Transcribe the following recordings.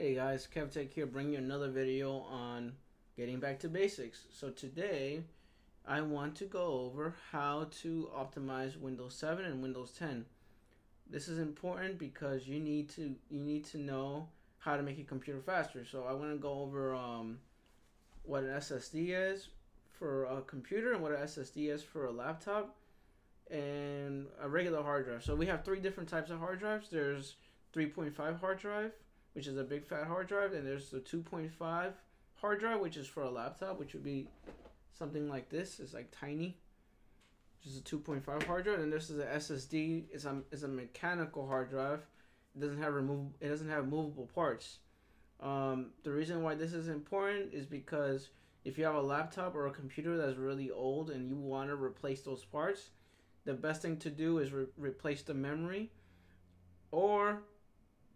Hey guys, KevTech here bringing you another video on getting back to basics. So today I want to go over how to optimize Windows 7 and Windows 10. This is important because you need to you need to know how to make your computer faster. So I want to go over um, what an SSD is for a computer and what an SSD is for a laptop and a regular hard drive. So we have three different types of hard drives. There's 3.5 hard drive, which is a big fat hard drive, and there's the 2.5 hard drive, which is for a laptop, which would be something like this. It's like tiny, which is a 2.5 hard drive, and this is a SSD. It's a it's a mechanical hard drive. It doesn't have remove it doesn't have movable parts. Um, the reason why this is important is because if you have a laptop or a computer that's really old and you want to replace those parts, the best thing to do is re- replace the memory or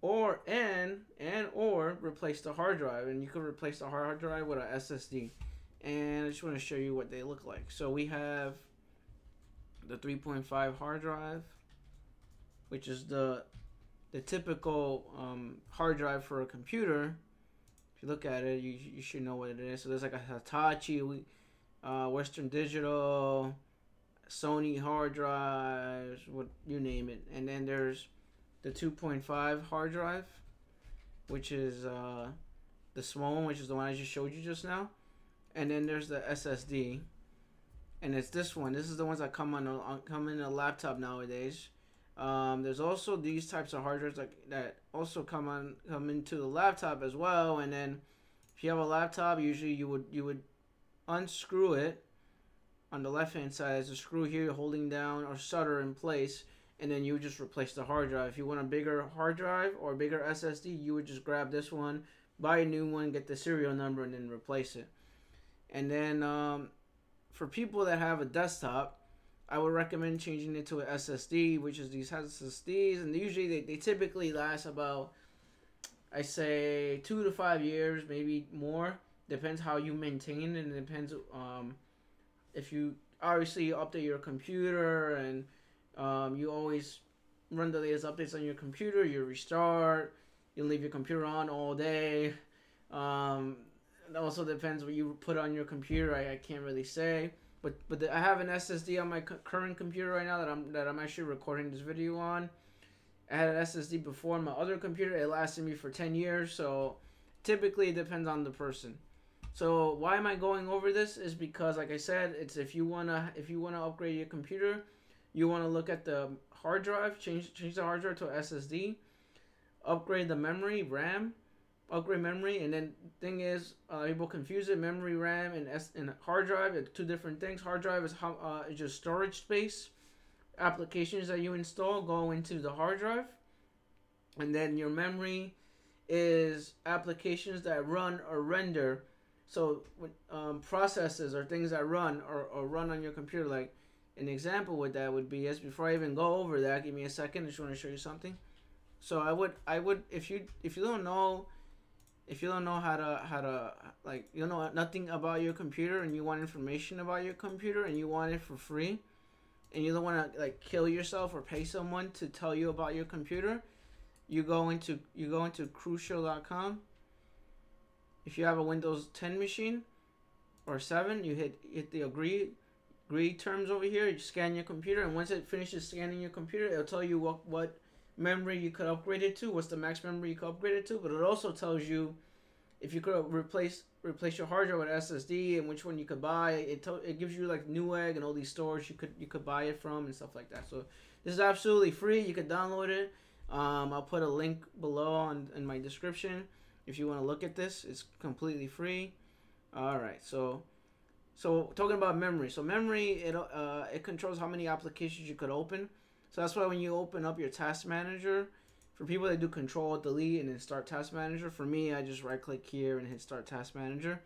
or and and or replace the hard drive. And you can replace the hard drive with a ssd and i just want to show you what they look like. So we have the 3.5 hard drive which is the the typical um, hard drive for a computer. If you look at it you, you should know what it is. So there's like a hitachi uh, western digital sony hard drives what you name it. And then there's the 2.5 hard drive, which is uh, the small one, which is the one I just showed you just now. And then there's the SSD, and it's this one. This is the ones that come on, a, come in a laptop nowadays. Um, there's also these types of hard drives that, that also come on come into the laptop as well. And then if you have a laptop, usually you would you would unscrew it on the left hand side. There's a screw here holding down or shutter in place and then you just replace the hard drive. If you want a bigger hard drive or a bigger SSD, you would just grab this one, buy a new one, get the serial number, and then replace it. And then um, for people that have a desktop, I would recommend changing it to an SSD, which is these SSDs, and usually they, they typically last about, I say, two to five years, maybe more. Depends how you maintain it, and depends um, if you obviously update your computer and um, you always run the latest updates on your computer. You restart. You leave your computer on all day. Um, it also depends what you put on your computer. I, I can't really say. But but the, I have an SSD on my current computer right now that I'm that I'm actually recording this video on. I had an SSD before on my other computer. It lasted me for 10 years. So typically it depends on the person. So why am I going over this? Is because like I said, it's if you wanna if you wanna upgrade your computer you want to look at the hard drive, change change the hard drive to SSD, upgrade the memory, RAM, upgrade memory, and then thing is, uh, people confuse it. Memory, RAM, and S and hard drive are two different things. Hard drive is how uh, is just storage space. Applications that you install go into the hard drive, and then your memory is applications that run or render. So um, processes or things that run or, or run on your computer like an example with that would be is before I even go over that, give me a second. I just want to show you something. So I would I would if you if you don't know if you don't know how to how to like you know nothing about your computer and you want information about your computer and you want it for free and you don't want to like kill yourself or pay someone to tell you about your computer you go into you go into crucial.com if you have a windows 10 machine or 7 you hit hit the agree agree terms over here. You scan your computer, and once it finishes scanning your computer, it'll tell you what what memory you could upgrade it to, what's the max memory you could upgrade it to. But it also tells you if you could replace replace your hard drive with SSD and which one you could buy. It it gives you like Newegg and all these stores you could you could buy it from and stuff like that. So this is absolutely free. You could download it. Um, I'll put a link below on in my description if you want to look at this. It's completely free. All right, so so talking about memory, so memory it uh, it controls how many applications you could open. So that's why when you open up your task manager, for people that do Control Delete and then Start Task Manager, for me I just right click here and hit Start Task Manager.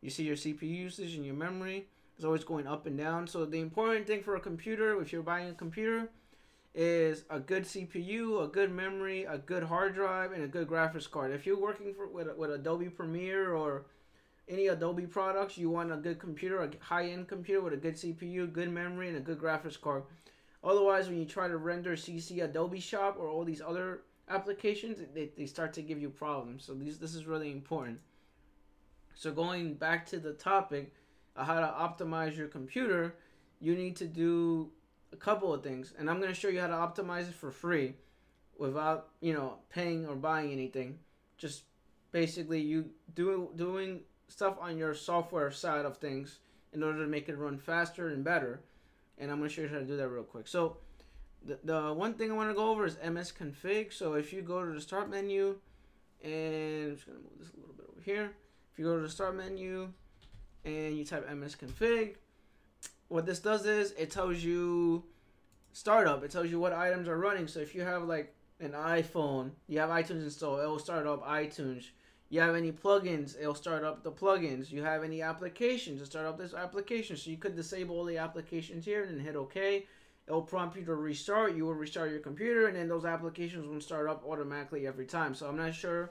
You see your CPU usage and your memory is always going up and down. So the important thing for a computer, if you're buying a computer, is a good CPU, a good memory, a good hard drive, and a good graphics card. If you're working for with, with Adobe Premiere or any Adobe products, you want a good computer, a high-end computer with a good CPU, good memory, and a good graphics card. Otherwise, when you try to render CC Adobe Shop or all these other applications, they, they start to give you problems. So these this is really important. So going back to the topic, of how to optimize your computer, you need to do a couple of things, and I'm going to show you how to optimize it for free, without you know paying or buying anything. Just basically you do doing stuff on your software side of things in order to make it run faster and better. And I'm going to show you how to do that real quick. So the, the one thing I want to go over is MS config. So if you go to the start menu, and I'm just going to move this a little bit over here. If you go to the start menu and you type MS config, what this does is it tells you startup. It tells you what items are running. So if you have like an iPhone, you have iTunes installed, it will start up iTunes. You have any plugins, it'll start up the plugins. You have any applications, it'll start up this application. So you could disable all the applications here and then hit OK. It'll prompt you to restart. You will restart your computer, and then those applications will start up automatically every time. So I'm not sure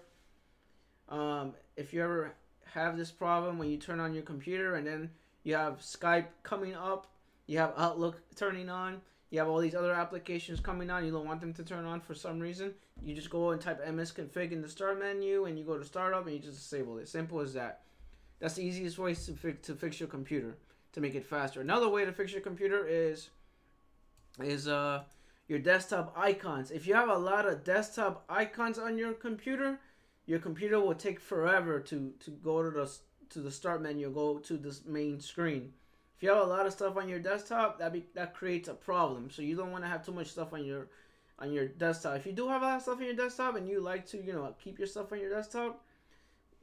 um, if you ever have this problem when you turn on your computer and then you have Skype coming up, you have Outlook turning on, you have all these other applications coming on, you don't want them to turn on for some reason, you just go and type msconfig in the start menu and you go to startup and you just disable it. Simple as that. That's the easiest way to fix to fix your computer to make it faster. Another way to fix your computer is is uh your desktop icons. If you have a lot of desktop icons on your computer, your computer will take forever to to go to the to the start menu, go to this main screen. If you have a lot of stuff on your desktop, that be that creates a problem. So you don't want to have too much stuff on your on your desktop. If you do have a lot of stuff on your desktop and you like to, you know, keep your stuff on your desktop,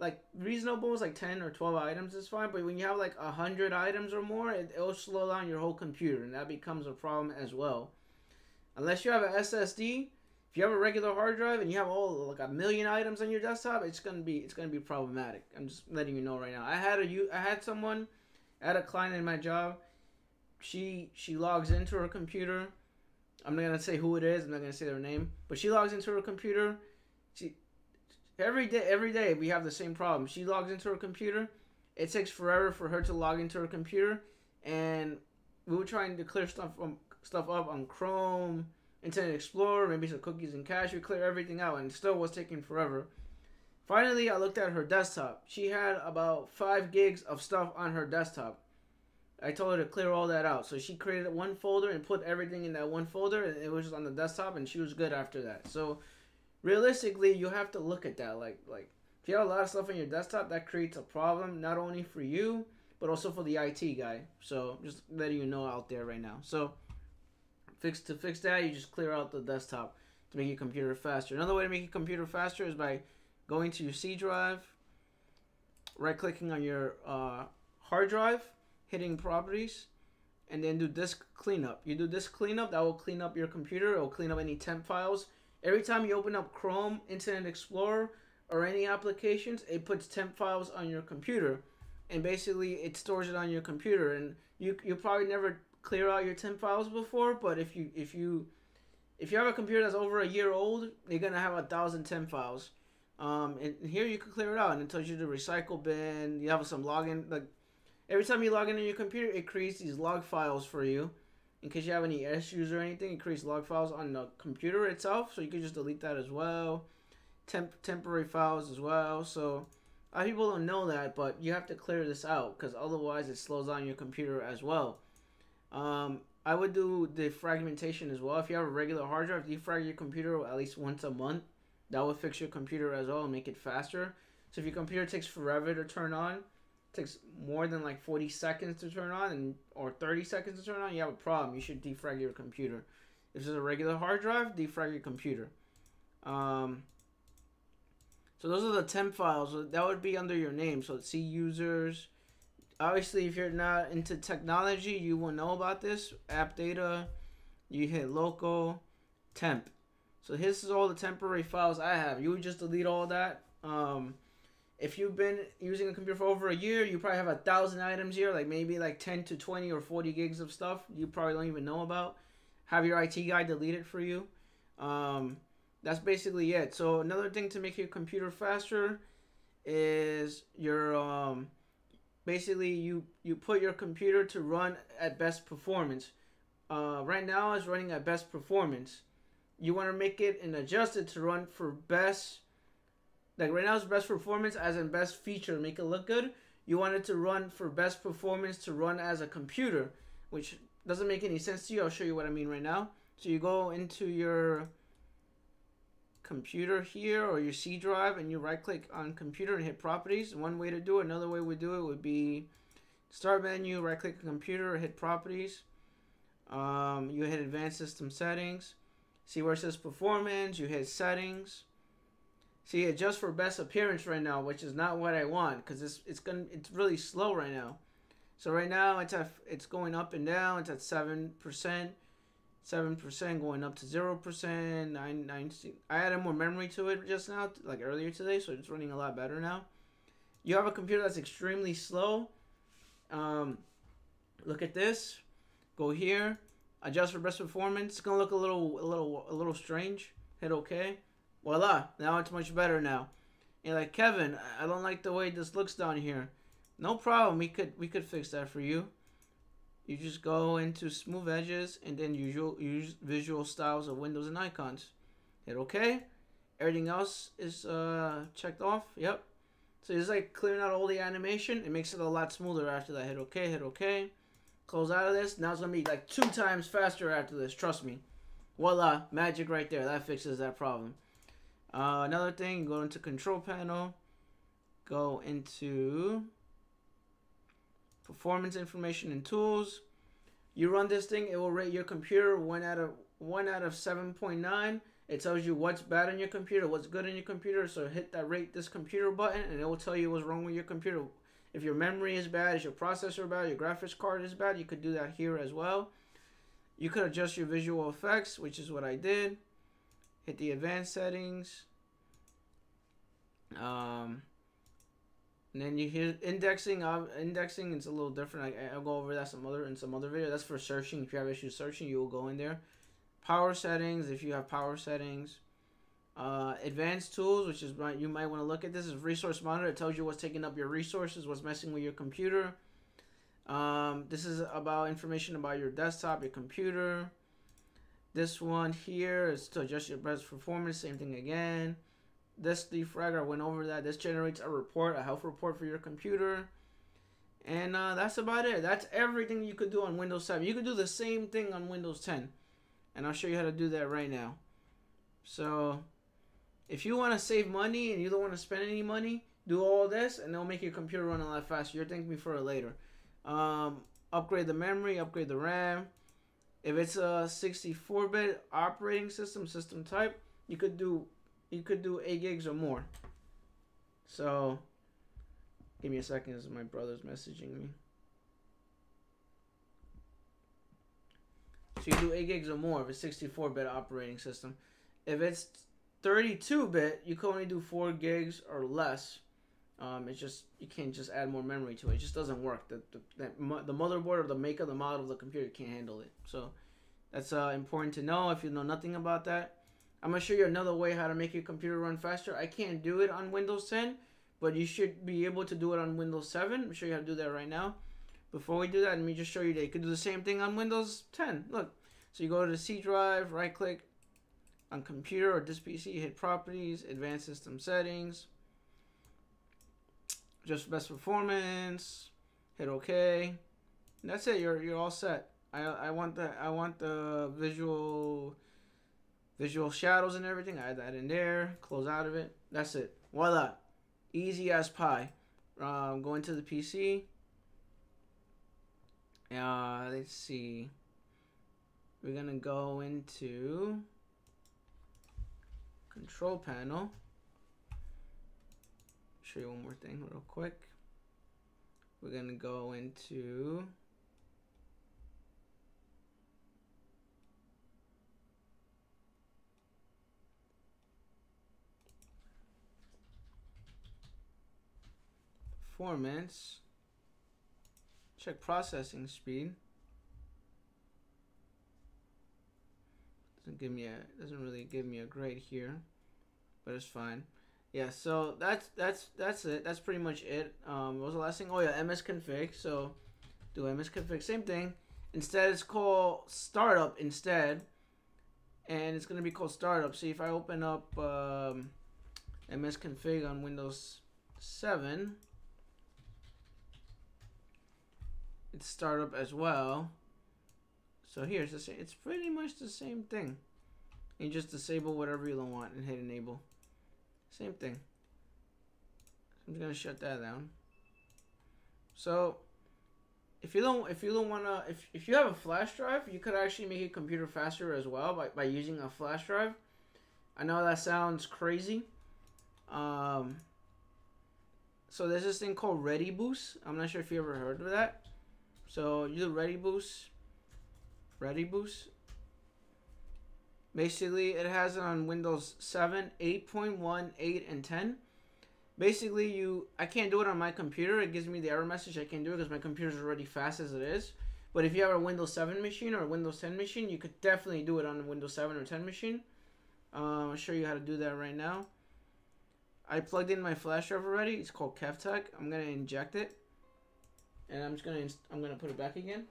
like reasonable is like 10 or 12 items is fine but when you have like 100 items or more it, will slow down your whole computer and that becomes a problem as well unless you have an ssd if you have a regular hard drive and you have all like a million items on your desktop it's gonna be it's gonna be problematic i'm just letting you know right now i had a i had someone Had a client in my job she she logs into her computer i'm not gonna say who it is i'm not gonna say their name but she logs into her computer she Every day, every day we have the same problem. She logs into her computer. It takes forever for her to log into her computer, and we were trying to clear stuff from stuff up on Chrome, Internet Explorer, maybe some cookies and cache. We clear everything out, and it still was taking forever. Finally, I looked at her desktop. She had about five gigs of stuff on her desktop. I told her to clear all that out. So she created one folder and put everything in that one folder, and it was just on the desktop, and she was good after that. So realistically, you have to look at that. Like, like if you have a lot of stuff on your desktop, that creates a problem not only for you but also for the IT guy. So just letting you know out there right now. So fix to fix that, you just clear out the desktop to make your computer faster. Another way to make your computer faster is by going to your C drive, right clicking on your uh, hard drive, hitting properties, and then do disk cleanup. You do disk cleanup, that will clean up your computer. It will clean up any temp files Every time you open up Chrome, Internet Explorer, or any applications, it puts temp files on your computer, and basically it stores it on your computer. And you you probably never clear out your temp files before, but if you if you if you have a computer that's over a year old, you're gonna have a thousand temp files. Um, and here you can clear it out, and it tells you to recycle bin. You have some login like every time you log into your computer, it creates these log files for you in case you have any issues or anything, it creates log files on the computer itself, so you can just delete that as well. Temp temporary files as well. So a lot of people don't know that, but you have to clear this out because otherwise it slows down your computer as well. Um, I would do the fragmentation as well. If you have a regular hard drive, defrag your computer at least once a month. That will fix your computer as well and make it faster. So if your computer takes forever to turn on, takes more than like 40 seconds to turn on and or 30 seconds to turn on, you have a problem. You should defrag your computer. If it's a regular hard drive, defrag your computer. Um, so those are the temp files. That would be under your name. So C users. Obviously, if you're not into technology, you will know about this. App data. You hit local temp. So this is all the temporary files I have. You would just delete all that. Um, if you've been using a computer for over a year, you probably have a thousand items here, like maybe like 10 to 20 or 40 gigs of stuff you probably don't even know about. Have your IT guy delete it for you. Um, that's basically it. So another thing to make your computer faster is your um, basically you you put your computer to run at best performance. Uh, right now it's running at best performance. You want to make it and adjust it to run for best. Like right now, it's best performance as in best feature, make it look good. You want it to run for best performance to run as a computer, which doesn't make any sense to you. I'll show you what I mean right now. So you go into your computer here or your C drive and you right click on computer and hit properties. One way to do it. Another way we do it would be start menu, right click computer, hit properties. Um, you hit advanced system settings. See where it says performance, you hit settings. See adjust for best appearance right now, which is not what I want because it's it's gonna it's really slow right now. So right now it's at, it's going up and down. It's at seven percent, seven percent going up to zero percent. Nine nine. I added more memory to it just now, like earlier today, so it's running a lot better now. You have a computer that's extremely slow. Um, look at this. Go here. Adjust for best performance. It's gonna look a little a little a little strange. Hit OK. Voila. Now it's much better now. And like Kevin, I don't like the way this looks down here. No problem. We could we could fix that for you. You just go into smooth edges and then usual use visual styles of windows and icons. Hit OK. Everything else is uh, checked off. Yep. So it's like clearing out all the animation. It makes it a lot smoother after that. Hit OK. Hit OK. Close out of this. Now it's gonna be like two times faster after this. Trust me. Voila, magic right there. That fixes that problem. Uh, another thing, go into control panel. Go into performance information and tools. You run this thing, it will rate your computer one out of one out of seven point nine. It tells you what's bad on your computer, what's good on your computer. So hit that rate this computer button, and it will tell you what's wrong with your computer. If your memory is bad, is your processor bad, your graphics card is bad, you could do that here as well. You could adjust your visual effects, which is what I did. Hit the advanced settings. Um, and then you hear indexing. Uh, indexing is a little different. I, will go over that some other in some other video. That's for searching. If you have issues searching, you will go in there. Power settings. If you have power settings. Uh, advanced tools, which is you might want to look at this is resource monitor. It tells you what's taking up your resources, what's messing with your computer. Um, this is about information about your desktop, your computer. This one here is to adjust your best performance. Same thing again. This defragger went over that. This generates a report, a health report for your computer. And uh, that's about it. That's everything you could do on Windows 7. You could do the same thing on Windows 10. And I'll show you how to do that right now. So, if you want to save money and you don't want to spend any money, do all this and it'll make your computer run a lot faster. You're thanking me for it later. Um, upgrade the memory, upgrade the RAM. If it's a 64-bit operating system, system type, you could do you could do 8 gigs or more. So, give me a second. This is my brother's messaging me. So you do 8 gigs or more of a 64-bit operating system. If it's 32-bit, you can only do 4 gigs or less. Um, it's just you can't just add more memory to it. It just doesn't work. The the, the motherboard or the make of the model of the computer can't handle it. So that's uh, important to know. If you know nothing about that, I'm gonna show you another way how to make your computer run faster. I can't do it on Windows 10, but you should be able to do it on Windows 7. I'll show you how to do that right now. Before we do that, let me just show you that you can do the same thing on Windows 10. Look, so you go to the C drive, right click on computer or this PC, hit properties, advanced system settings, just best performance, hit OK. And that's it. You're you're all set. I I want the I want the visual visual shadows and everything. I add that in there. Close out of it. That's it. Voila. Easy as pie. Um, going to the PC. Uh, let's see. We're gonna go into control panel. Show you one more thing real quick. We're gonna go into performance, check processing speed. Doesn't give me a doesn't really give me a grade here, but it's fine. Yeah, so that's that's that's it. That's pretty much it. Um, what was the last thing? Oh yeah, MS config. So do MS config. Same thing. Instead, it's called startup. Instead, and it's gonna be called startup. See if I open up um, MS config on Windows 7, it's startup as well. So here's the same. It's pretty much the same thing. You just disable whatever you don't want and hit enable. Same thing. I'm just gonna shut that down. So if you don't if you don't wanna if if you have a flash drive, you could actually make your computer faster as well by, by using a flash drive. I know that sounds crazy. Um so there's this thing called Ready Boost. I'm not sure if you ever heard of that. So you do Ready Boost. Ready Boost. Basically, it has it on Windows 7, 8.1, 8, and 10 basically you i can't do it on my computer. It gives me the error message. I can't do it because my computer is already fast as it is. But if you have a windows 7 machine or a windows 10 machine you could definitely do it on a windows 7 or 10 machine. Uh, i'll show you how to do that right now. I plugged in my flash drive already. It's called kevtech i'm to inject it. And i'm just to i'm to put it back again.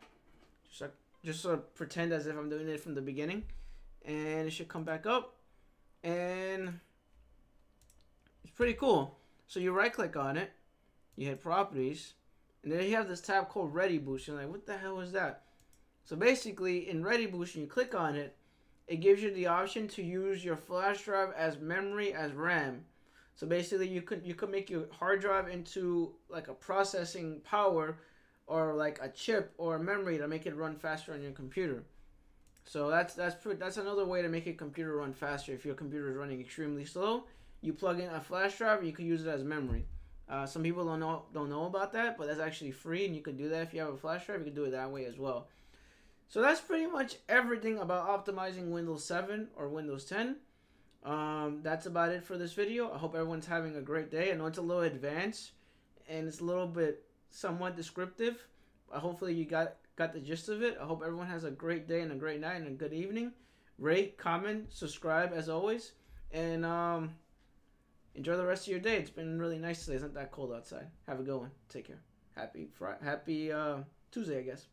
Just like just sort of pretend as if i'm doing it from the beginning and it should come back up and it's pretty cool so you right click on it, you hit properties, and then you have this tab called Ready Boost. You're like, what the hell is that? So basically, in Ready Boost, you click on it, it gives you the option to use your flash drive as memory as RAM. So basically, you could you could make your hard drive into like a processing power, or like a chip or memory to make it run faster on your computer. So that's that's that's another way to make a computer run faster if your computer is running extremely slow you plug in a flash drive, you could use it as memory. Uh, some people don't know don't know about that, but that's actually free, and you can do that if you have a flash drive. You can do it that way as well. So that's pretty much everything about optimizing Windows 7 or Windows 10. Um, that's about it for this video. I hope everyone's having a great day. I know it's a little advanced and it's a little bit somewhat descriptive. But hopefully you got got the gist of it. I hope everyone has a great day and a great night and a good evening. Rate, comment, subscribe as always, and um, enjoy the rest of your day. It's been really nice today. It's not that cold outside. Have a good one. Take care. Happy Friday. Happy uh, Tuesday, I guess.